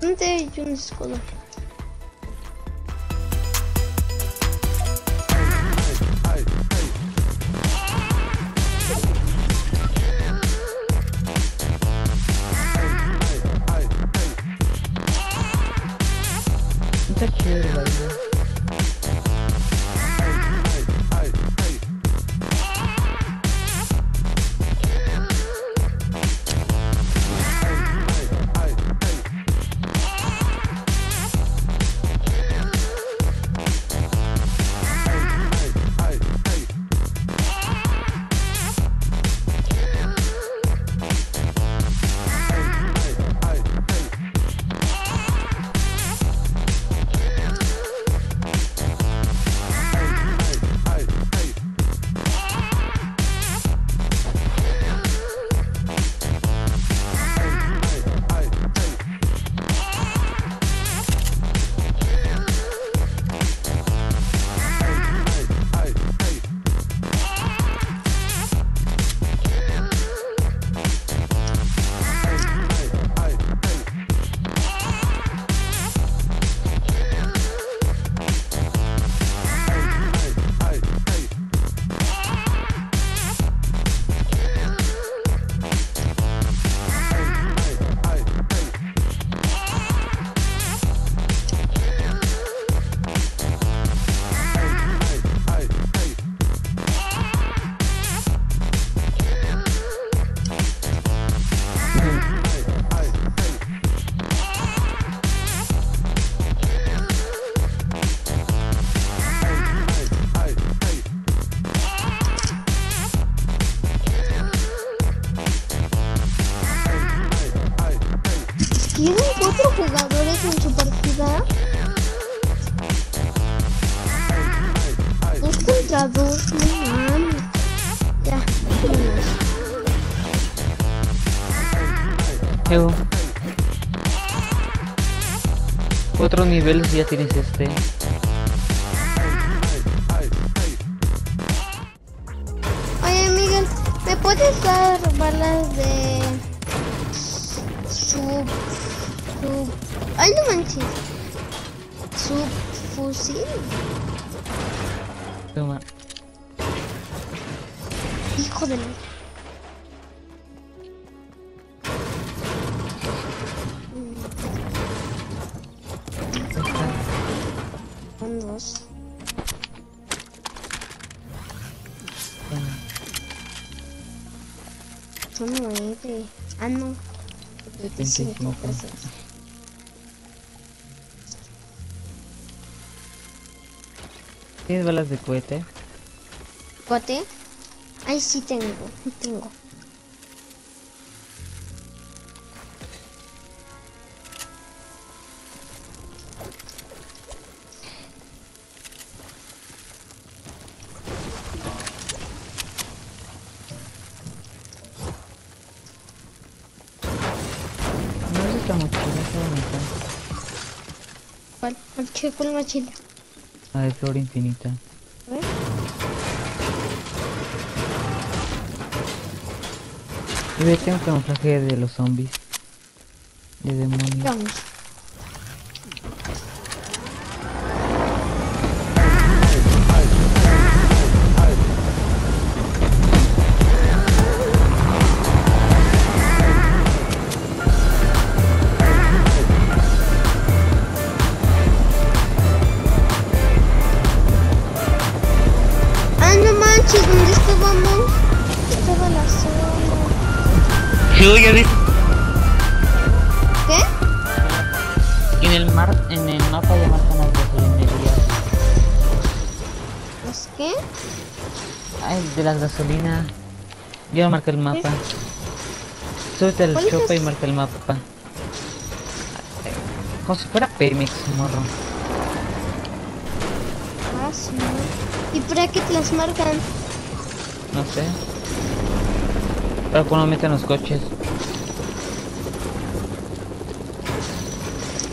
Não tem de um descolor. Cuatro niveles ya tienes este. Oye, Miguel, ¿me puedes dar balas de sub sub ay no manches subfusil Toma. hijo de la dos. Son nueve. Ah, no. 25 25. pesos. ¿Tienes balas de cohete? ¿Cote? Ay, sí tengo. Tengo. ¿Cuál? ¿Cuál, cuál mochila? La de flor infinita. A ver. Y ve, tengo camuflaje de los zombies. De demonios. Vamos. Manches, ¿dónde estábamos? Estaba la zona. Yo ya vi. ¿Qué? En el mar, en el mapa ya marcan las gasolinerías. ¿Es qué? Ay, de las gasolinas. Ya marca el mapa. Súbete al ¿Cuál es chopa y marca el mapa. Como si fuera Pemex, morro. ¿Y para qué te las marcan? No sé. Pero cuando meten los coches.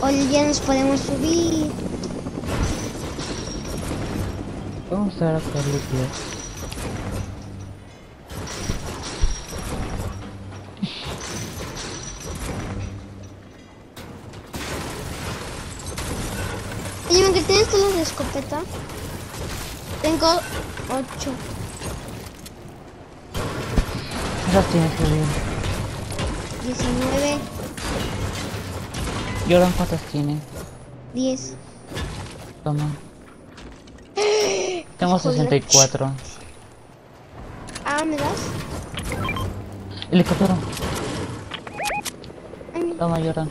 O ya nos podemos subir. Vamos a dar a Carlos. Oye, Miguel, ¿tienes tú de escopeta? Tengo ocho. Esas tienes que ver. 19, Jordan, ¿cuántas tiene? 10. Toma. Tengo Hijo de la 64. Ah, ¿me das? Helicóptero. Toma, Jordan.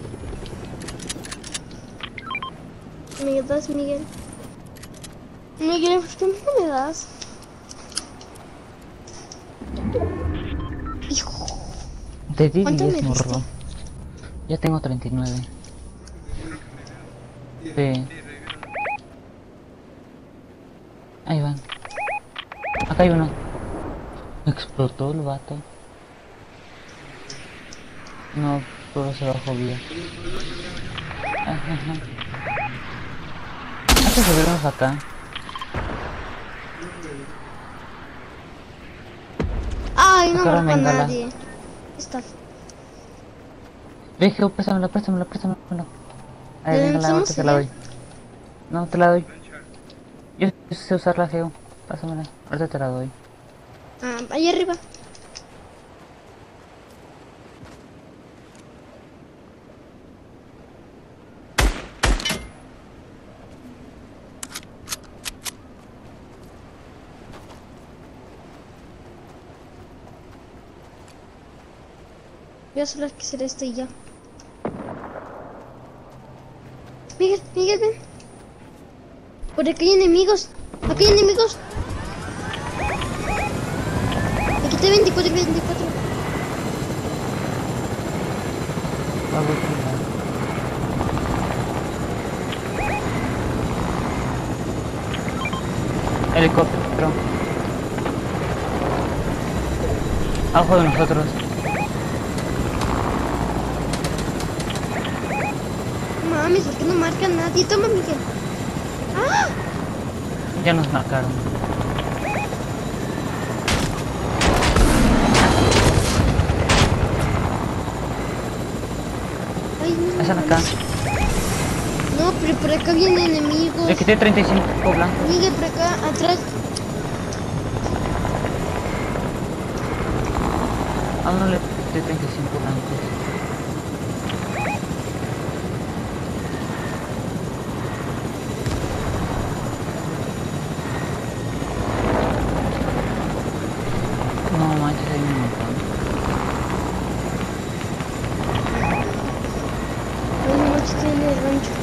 ¿Me das, Miguel? Miguel, ¿por qué no me das? Hijo. Te di ¿Cuánto 10, me diste? morro. Ya tengo 39. Sí. Ahí van. Acá hay uno. Explotó el vato. No, todo se bajó bien. Ajá, ajá. Hay que subirnos acá. Ay, no Sacaron marcó a nadie. Está. Ve, Geo, préstamelo, préstamelo, préstamelo. Ahí, ¿Le venga, la otra te la doy. No, te la doy. Yo sé usarla, Geo. Pásamela. Ahorita te la doy. Ah, ahí arriba. Voy a solo hacer esto y ya. Miguel, Miguel, ven. Por aquí hay enemigos. Aquí hay enemigos. Me quité 24 y 24. Ah, voy con la- Helicóptero. Abajo de nosotros. Mames, ¿por qué no marca nadie? Toma, Miguel. ¡Ah! Ya nos marcaron. Ay, no. Están acá. No, pero por acá vienen enemigos. Le quité 35 blancos. Miguel, por acá, atrás. A uno le quité 35 blancos. No manches, hay un montón. Ay, no, estoy en el gancho.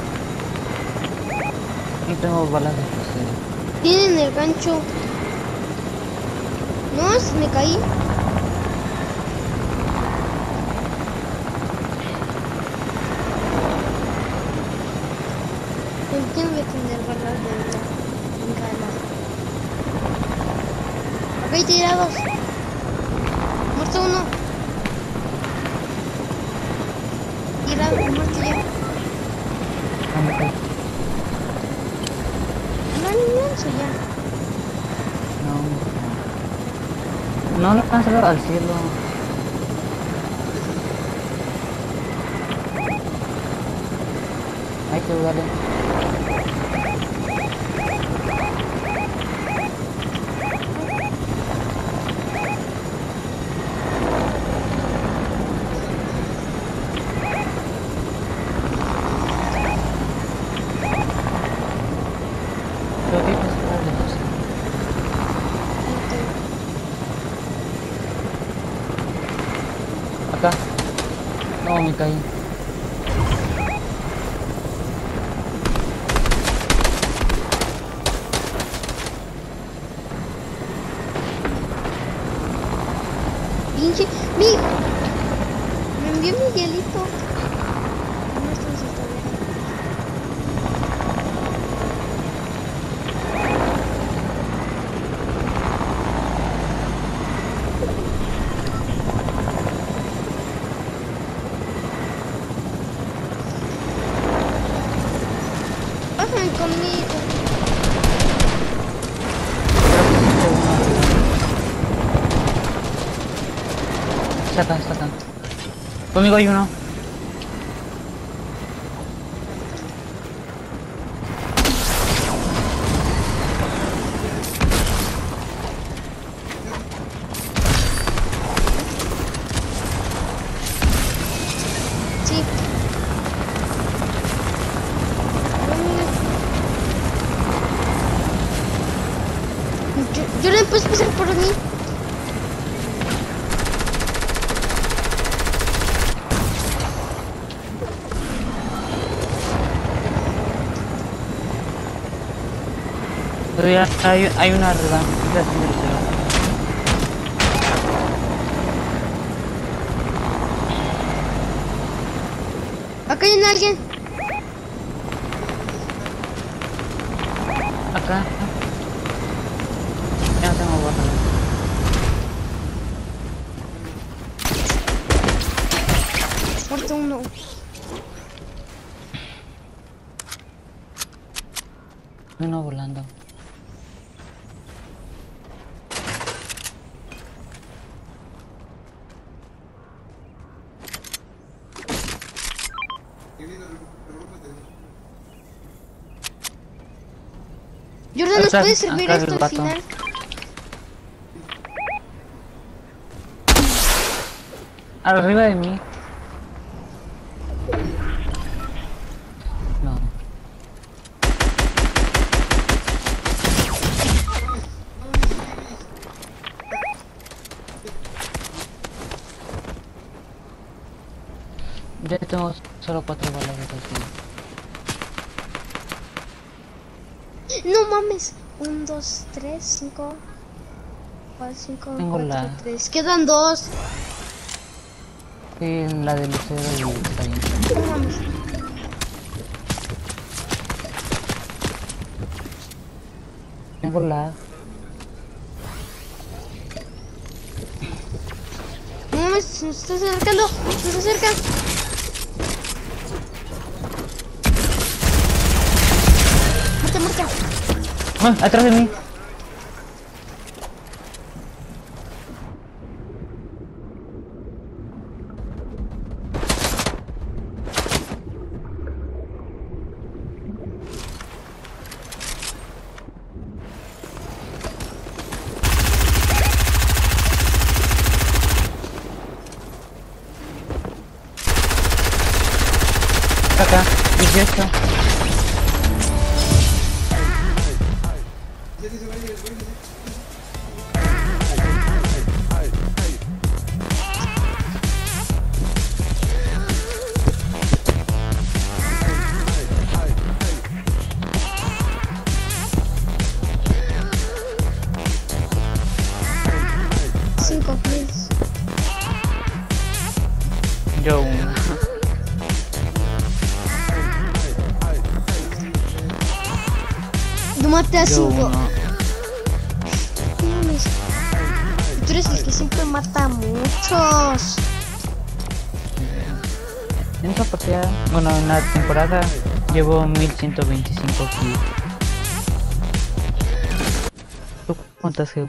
No tengo balas de fusil. Gancho. No, me caí. ¿Con quién voy a tener balas de? Acá hay tirados. Muerto uno. Tirado, muerto ya. ¿Dónde está? No, inmenso ya. No, lo alcanzo al cielo. Hay que darle. Creo que hay que esperar lejos. Acá. No, me caí. Pinche. Mi. Me envió Miguelito. No estamos hasta bien. Bajan conmigo. Está acá, está acá. Conmigo hay uno. Pero ya hay, hay una cero. Acá hay alguien. Acá. Ya no tengo botas. Muerto uno. Uno volando. Jordan, ¿nos Acá- puede servir esto al vato. final? Arriba de mí. No. Ya tengo solo cuatro balas de No mames. Un, dos, tres, cinco. Cuatro, cinco, Tengo cuatro, la- tres. Quedan dos. Sí, la de lucero y está bien. Mames. Tengo la... No mames, se nos está acercando. Se nos acerca. Marca, marca. ¡Ah! ¡Atrás de mí! Acá, 18. Cinco, Yo uno. No maté a Yo cinco. uno. No mames. Tú eres el que siempre mata a muchos. En esta partida, bueno, en la temporada llevo 1125 kills. ¿Tú cuántas que